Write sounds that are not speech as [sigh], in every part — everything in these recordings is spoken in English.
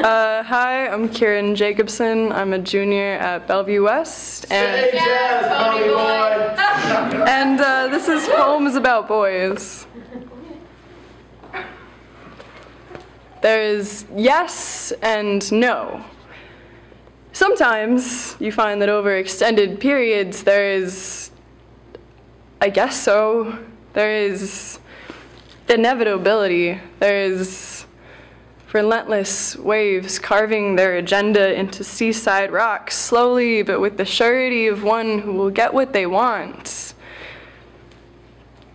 Uh, hi, I'm Kieran Jacobson. I'm a junior at Bellevue West, and [laughs] and uh, this is poems about boys. There's yes and no. Sometimes you find that over extended periods there is, I guess so, there is inevitability, there is relentless waves carving their agenda into seaside rocks, slowly but with the surety of one who will get what they want.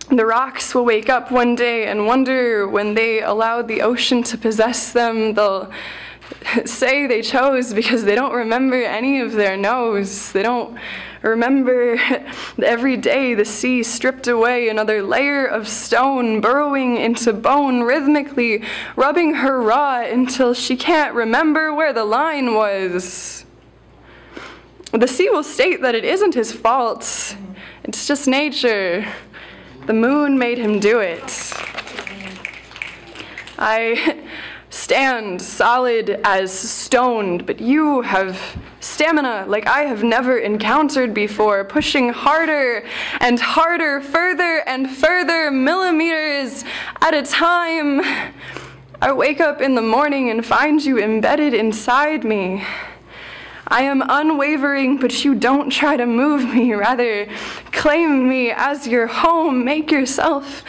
The rocks will wake up one day and wonder when they allowed the ocean to possess them. They'll [laughs] say they chose because they don't remember any of their no's. They don't remember [laughs] every day the sea stripped away another layer of stone, burrowing into bone rhythmically, rubbing her raw until she can't remember where the line was. The sea will state that it isn't his fault, it's just nature. The moon made him do it. I [laughs] stand solid as stoned, but you have stamina like I have never encountered before, pushing harder and harder, further and further, millimeters at a time. I wake up in the morning and find you embedded inside me. I am unwavering, but you don't try to move me. Rather, claim me as your home. Make yourself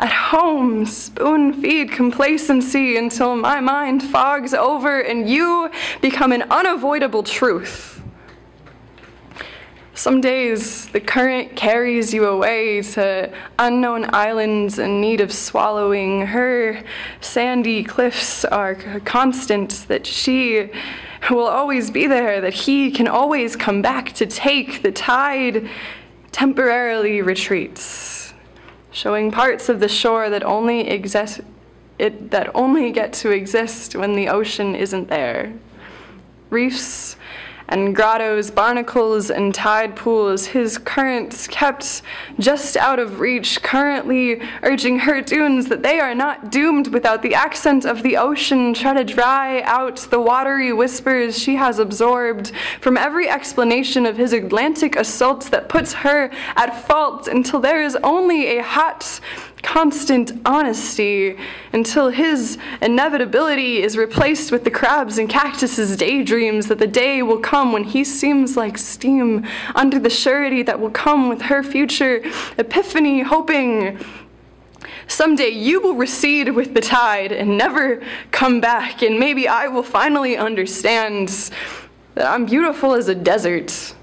at home. Spoon feed complacency until my mind fogs over and you become an unavoidable truth. Some days the current carries you away to unknown islands in need of swallowing. Her sandy cliffs are constant that she will always be there, that he can always come back to take. The tide temporarily retreats, showing parts of the shore that only exist it, that only get to exist when the ocean isn't there. Reefs and grottos, barnacles, and tide pools, his currents kept just out of reach, currently urging her dunes that they are not doomed without the accent of the ocean try to dry out the watery whispers she has absorbed from every explanation of his Atlantic assaults that puts her at fault until there is only a hot constant honesty until his inevitability is replaced with the crabs and cactuses' daydreams that the day will come when he seems like steam under the surety that will come with her future epiphany, hoping someday you will recede with the tide and never come back, and maybe I will finally understand that I'm beautiful as a desert